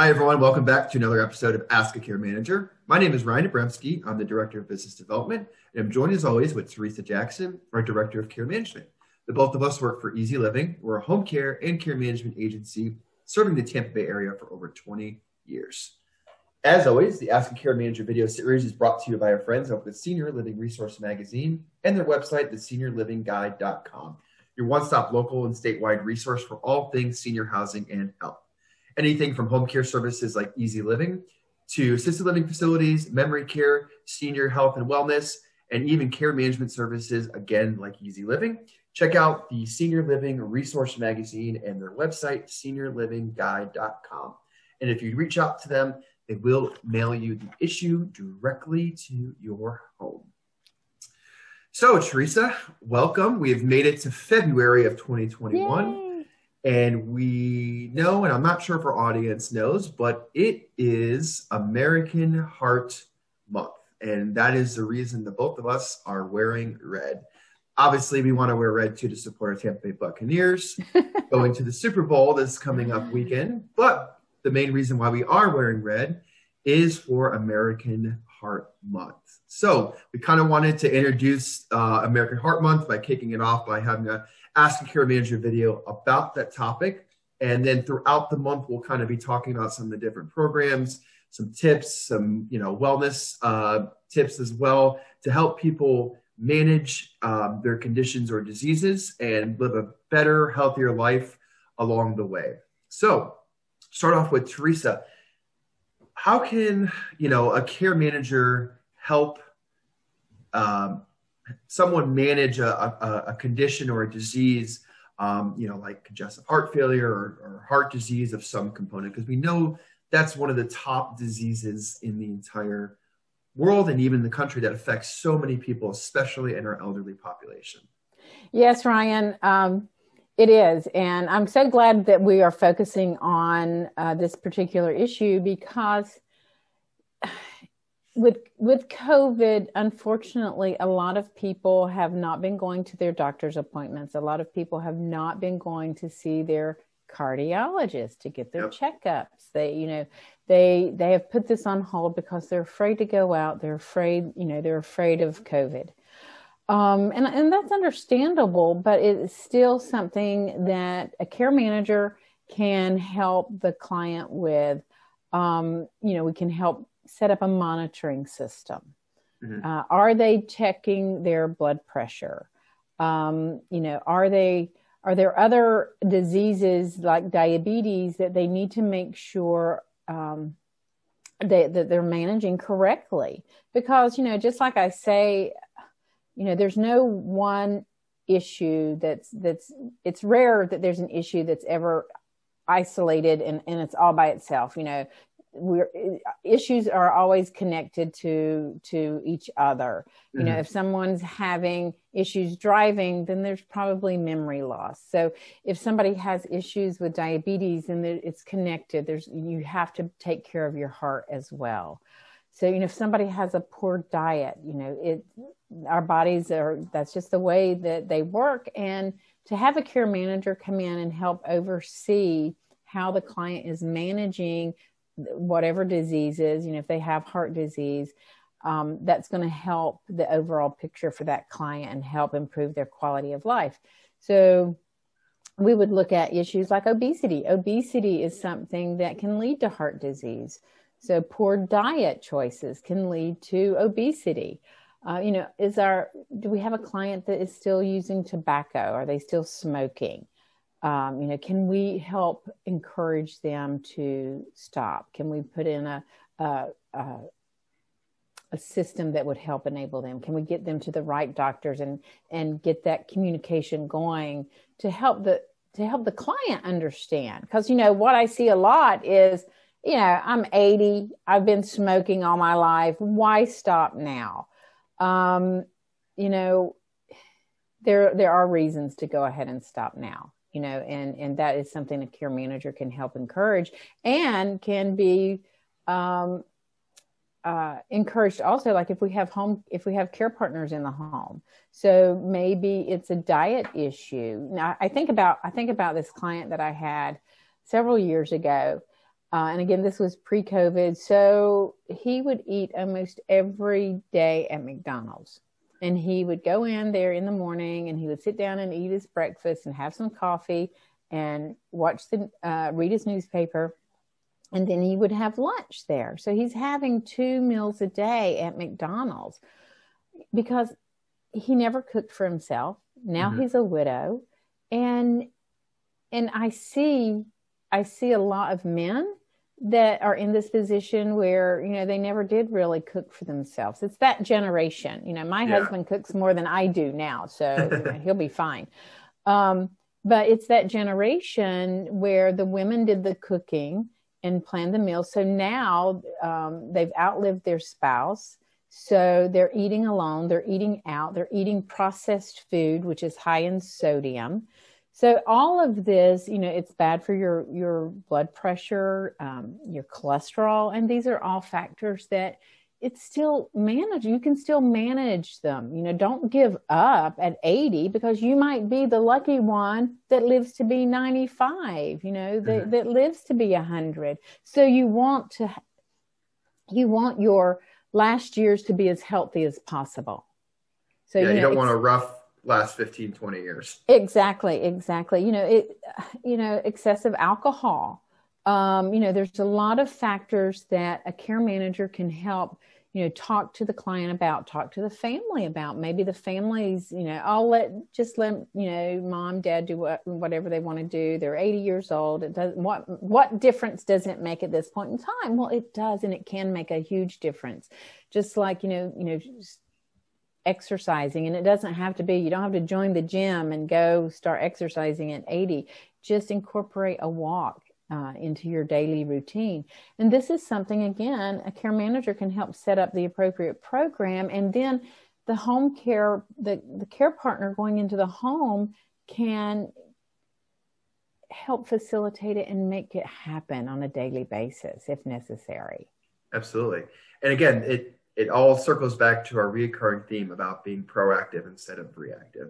Hi, everyone. Welcome back to another episode of Ask a Care Manager. My name is Ryan Abramski. I'm the Director of Business Development, and I'm joined as always with Teresa Jackson, our Director of Care Management. The both of us work for Easy Living. We're a home care and care management agency serving the Tampa Bay area for over 20 years. As always, the Ask a Care Manager video series is brought to you by our friends over at Senior Living Resource Magazine and their website, theseniorlivingguide.com, your one stop local and statewide resource for all things senior housing and health. Anything from home care services like Easy Living to assisted living facilities, memory care, senior health and wellness, and even care management services, again, like Easy Living. Check out the Senior Living Resource Magazine and their website, seniorlivingguide.com. And if you reach out to them, they will mail you the issue directly to your home. So, Teresa, welcome. We have made it to February of 2021. Yay. And we know, and I'm not sure if our audience knows, but it is American Heart Month. And that is the reason that both of us are wearing red. Obviously, we want to wear red too to support our Tampa Bay Buccaneers going to the Super Bowl this coming up weekend. But the main reason why we are wearing red is for American Heart Month. So we kind of wanted to introduce uh, American Heart Month by kicking it off by having a Ask a Care Manager video about that topic. And then throughout the month, we'll kind of be talking about some of the different programs, some tips, some you know wellness uh, tips as well to help people manage um, their conditions or diseases and live a better, healthier life along the way. So start off with Teresa. How can you know a care manager help um, someone manage a, a, a, condition or a disease, um, you know, like congestive heart failure or, or heart disease of some component? Because we know that's one of the top diseases in the entire world and even the country that affects so many people, especially in our elderly population. Yes, Ryan. Um, it is. And I'm so glad that we are focusing on uh, this particular issue because with with COVID, unfortunately, a lot of people have not been going to their doctor's appointments. A lot of people have not been going to see their cardiologist to get their yep. checkups. They, you know, they they have put this on hold because they're afraid to go out. They're afraid, you know, they're afraid of COVID. Um, and, and that's understandable, but it's still something that a care manager can help the client with. Um, you know, we can help set up a monitoring system. Mm-hmm. Uh, are they checking their blood pressure? Um, you know, are they are there other diseases like diabetes that they need to make sure um, they, that they're managing correctly? Because you know, just like I say, you know there's no one issue that's that's it's rare that there's an issue that's ever isolated and, and it's all by itself you know we're issues are always connected to to each other. You mm-hmm. know if someone's having issues driving then there's probably memory loss. So if somebody has issues with diabetes and it's connected. There's you have to take care of your heart as well. So you know if somebody has a poor diet you know it our bodies are that's just the way that they work. And to have a care manager come in and help oversee how the client is managing whatever diseases you know if they have heart disease um, that's going to help the overall picture for that client and help improve their quality of life so we would look at issues like obesity obesity is something that can lead to heart disease so poor diet choices can lead to obesity uh, you know, is our do we have a client that is still using tobacco? Are they still smoking? Um, you know, can we help encourage them to stop? Can we put in a, a, a a system that would help enable them? Can we get them to the right doctors and and get that communication going to help the to help the client understand? Because you know what I see a lot is, you know, I'm 80, I've been smoking all my life. Why stop now? um, you know, there there are reasons to go ahead and stop now. You know, and and that is something a care manager can help encourage and can be um, uh, encouraged also like if we have home if we have care partners in the home so maybe it's a diet issue now i think about i think about this client that i had several years ago Uh, and again, this was pre COVID. So he would eat almost every day at McDonald's. And he would go in there in the morning and he would sit down and eat his breakfast and have some coffee and watch the, uh, read his newspaper. And then he would have lunch there. So he's having two meals a day at McDonald's because he never cooked for himself. Now mm-hmm. he's a widow. And, and I see, I see a lot of men that are in this position where you know they never did really cook for themselves. It's that generation. You know my yeah. husband cooks more than i do now so you know, he'll be fine. Um, but it's that generation where the women did the cooking and planned the meals. So now um, they've outlived their spouse. So they're eating alone. They're eating out. They're eating processed food which is high in sodium so all of this, you know, it's bad for your your blood pressure, um, your cholesterol, and these are all factors that it's still manage. You can still manage them. You know, don't give up at 80 because you might be the lucky one that lives to be 95. You know, that mm-hmm. that lives to be 100. So you want to you want your last years to be as healthy as possible. So yeah, you, know, you don't want a rough last 15 20 years. Exactly exactly. You know it you know excessive alcohol um, you know there's a lot of factors that a care manager can help you know talk to the client about talk to the family about. Maybe the families you know i'll let just let you know mom dad do what, whatever they want to do. They're 80 years old. It does what what difference does it make at this point in time? Well it does and it can make a huge difference. Just like you know you know exercising and it doesn't have to be you don't have to join the gym and go start exercising at 80 just incorporate a walk uh, into your daily routine. And this is something again a care manager can help set up the appropriate program and then the home care the, the care partner going into the home can help facilitate it and make it happen on a daily basis if necessary. Absolutely. And again it it all circles back to our reoccurring theme about being proactive instead of reactive.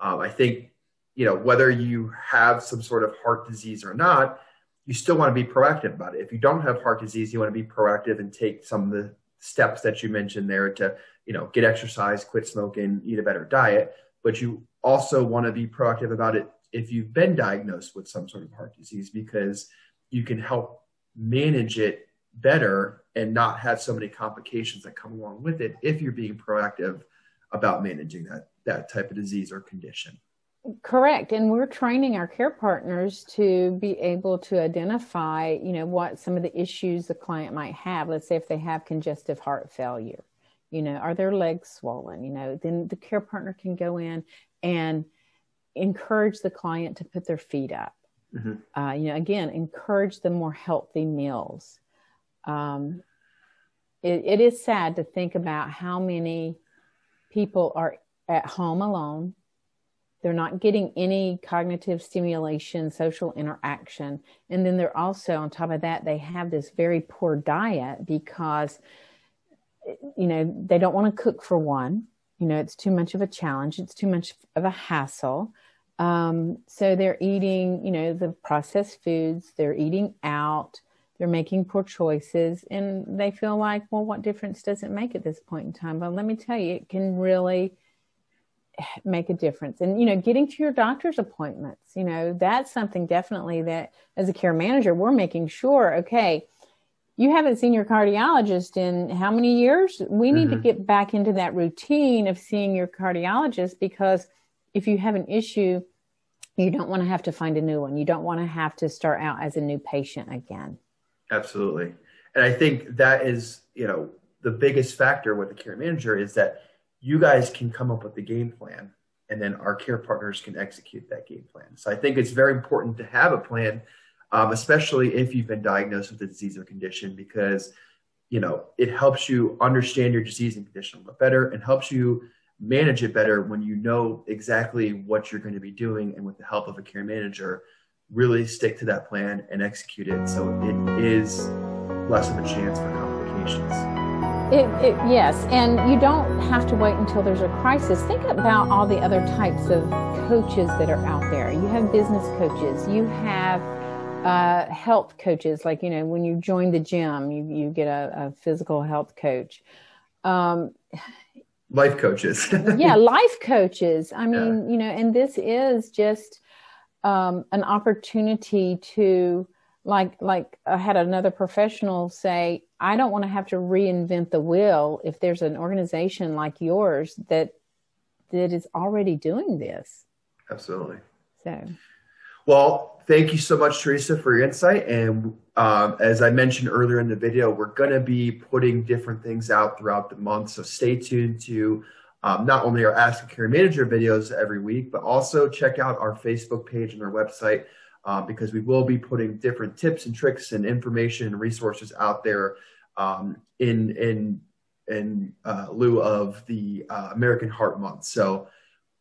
Um, I think, you know, whether you have some sort of heart disease or not, you still want to be proactive about it. If you don't have heart disease, you want to be proactive and take some of the steps that you mentioned there to, you know, get exercise, quit smoking, eat a better diet. But you also want to be proactive about it if you've been diagnosed with some sort of heart disease because you can help manage it better and not have so many complications that come along with it if you're being proactive about managing that that type of disease or condition. Correct. And we're training our care partners to be able to identify you know what some of the issues the client might have. Let's say if they have congestive heart failure you know are their legs swollen? You know then the care partner can go in and encourage the client to put their feet up. Mm-hmm. uh, you know again encourage the more healthy meals um, it, it is sad to think about how many people are at home alone. They're not getting any cognitive stimulation, social interaction. And then they're also, on top of that, they have this very poor diet because, you know, they don't want to cook for one. You know, it's too much of a challenge, it's too much of a hassle. Um, so they're eating, you know, the processed foods, they're eating out they're making poor choices and they feel like, well, what difference does it make at this point in time? But let me tell you, it can really make a difference. And, you know, getting to your doctor's appointments, you know, that's something definitely that as a care manager, we're making sure, okay, you haven't seen your cardiologist in how many years? We need mm-hmm. to get back into that routine of seeing your cardiologist because if you have an issue, you don't want to have to find a new one. You don't want to have to start out as a new patient again. Absolutely. And I think that is, you know, the biggest factor with the care manager is that you guys can come up with the game plan and then our care partners can execute that game plan. So I think it's very important to have a plan, um, especially if you've been diagnosed with a disease or condition, because you know it helps you understand your disease and condition a little better and helps you manage it better when you know exactly what you're going to be doing and with the help of a care manager really stick to that plan and execute it so it is less of a chance for complications. It, it, yes, and you don't have to wait until there's a crisis. Think about all the other types of coaches that are out there. You have business coaches, you have uh, health coaches, like, you know, when you join the gym, you, you get a, a physical health coach. Um, life coaches. yeah, life coaches. I mean, yeah. you know, and this is just um, an opportunity to, like, like I had another professional say, I don't want to have to reinvent the wheel if there's an organization like yours that that is already doing this. Absolutely. So, well, thank you so much, Teresa, for your insight. And um, as I mentioned earlier in the video, we're going to be putting different things out throughout the month. So stay tuned to um, not only our Ask a Care Manager videos every week, but also check out our Facebook page and our website uh, because we will be putting different tips and tricks and information and resources out there um, in in in uh, lieu of the uh, American Heart Month. So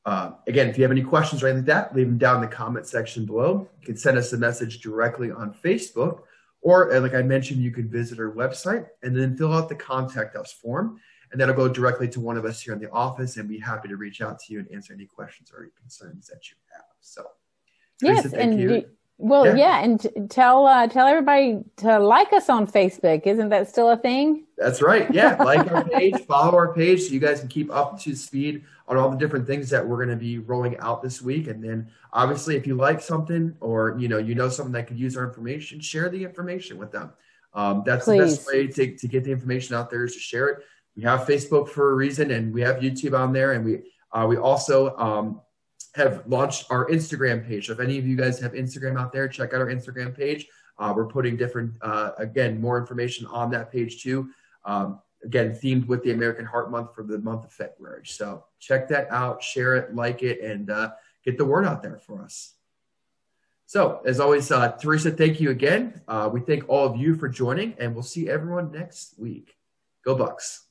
uh, again, if you have any questions or anything like that, leave them down in the comment section below. You can send us a message directly on Facebook, or like I mentioned, you can visit our website and then fill out the contact us form, and that'll go directly to one of us here in the office, and be happy to reach out to you and answer any questions or any concerns that you have. So, yes, Teresa, and you. Well, yeah, yeah and tell uh, tell everybody to like us on Facebook. Isn't that still a thing? That's right. Yeah, like our page, follow our page, so you guys can keep up to speed on all the different things that we're going to be rolling out this week. And then, obviously, if you like something or you know you know someone that could use our information, share the information with them. Um, that's Please. the best way to to get the information out there is to share it. We have Facebook for a reason, and we have YouTube on there, and we uh, we also um, have launched our Instagram page. So if any of you guys have Instagram out there, check out our Instagram page. Uh, we're putting different, uh, again, more information on that page too. Um, again, themed with the American Heart Month for the month of February. So check that out, share it, like it, and uh, get the word out there for us. So, as always, uh, Teresa, thank you again. Uh, we thank all of you for joining, and we'll see everyone next week. Go Bucs.